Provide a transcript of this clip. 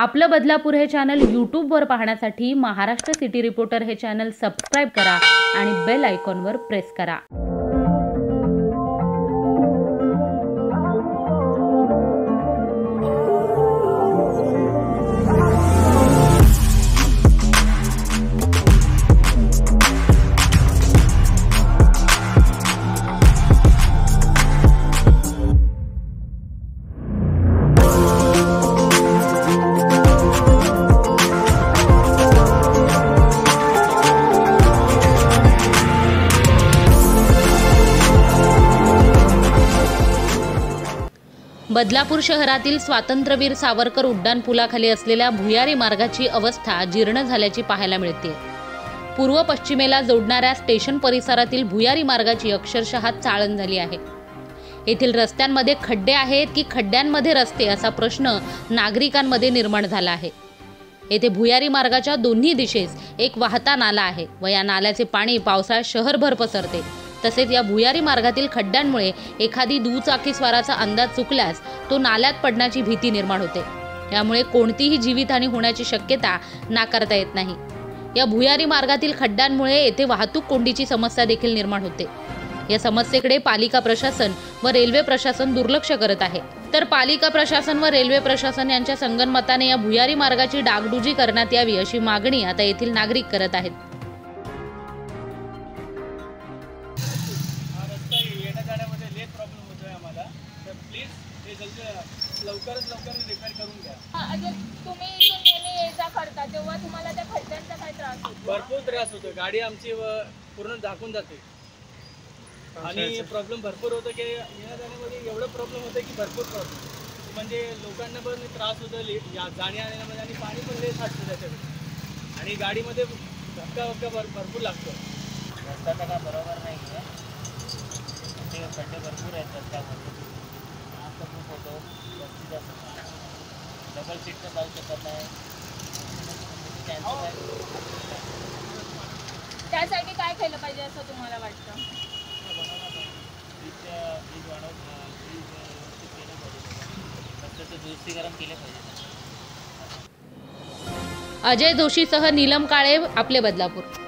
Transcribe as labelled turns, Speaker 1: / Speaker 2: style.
Speaker 1: आपलं बदलापूर हे चॅनल यूट्यूबवर पाहण्यासाठी महाराष्ट्र सिटी रिपोर्टर हे चॅनल सबस्क्राईब करा आणि बेल आयकॉनवर प्रेस करा. बदलापूर शहरातील स्वातंत्र्यवीर सावरकर उड्डाण पुलाखाली असलेल्या भुयारी मार्गाची अवस्था जीर्ण झाल्याची पाहायला मिळते. पूर्व पश्चिमेला जोडणाऱ्या स्टेशन परिसरातील भुयारी मार्गाची अक्षरशः चाळण झाली आहे. येथील रस्त्यांमध्ये खड्डे आहेत की खड्ड्यांमध्ये रस्ते असा प्रश्न नागरिकांमध्ये निर्माण झाला आहे. येथे भुयारी मार्गाच्या दोन्ही दिशेस एक वाहता नाला आहे व या नाल्याचे पाणी पावसाळ्यात शहरभर पसरते. तसेच या भुयारी मार्गातील खड्ड्यांमुळे एखादी दुचाकीस्वाराचा अंदाज चुकल्यास तो नाल्यात पडण्याची भीती निर्माण होते. यामुळे कोणतीही जीवितहानी होण्याची शक्यता नाकारता येत नाही. या भुयारी मार्गातील खड्ड्यांमुळे येथे वाहतूक कोंडीची समस्या देखील निर्माण होते. या समस्येकडे पालिका प्रशासन व रेल्वे प्रशासन दुर्लक्ष करत आहे. तर पालिका प्रशासन व रेल्वे प्रशासन यांच्या संगनमताने या भुयारी मार्गाची डागडुजी करण्यात यावी अशी मागणी आता येथील नागरिक करत आहेत.
Speaker 2: हे जलद लवकरात लवकर रिपेअर करून घ्या.
Speaker 3: तुम्ही इथून नेहमी ये जा करता तेव्हा तुम्हाला त्या खड्ड्यांचा काय त्रास होतो?
Speaker 2: भरपूर त्रास होतो. गाडी आमची व- पूर्ण झाकून जाते. आणि प्रॉब्लेम भरपूर होतो की येण्या जाण्यामध्ये एवढं प्रॉब्लेम होतं की भरपूर प्रॉब्लेम म्हणजे लोकांना पण त्रास होतो जाण्या येण्यामध्ये आणि पाणी पण लेट साठतं त्याच्यामध्ये. आणि गाडीमध्ये धक्का वक्का भर भरपूर लागतो.
Speaker 4: रस्ता तर काय बरोबर नाही आहे ते खड्डे भरपूर आहेत रस्त्यामध्ये. जास्तीत जास्त डबल सीट तर जाऊ शकत नाही.
Speaker 3: त्यासाठी काय केलं पाहिजे असं तुम्हाला वाटतं?
Speaker 4: ब्रिज ब्रिज वाढव ब्रिज व्यवस्थित केलं पाहिजे रस्त्याचं दुरुस्तीकरण केलं पाहिजे.
Speaker 1: अजय जोशीसह नीलम काळे आपले बदलापूर.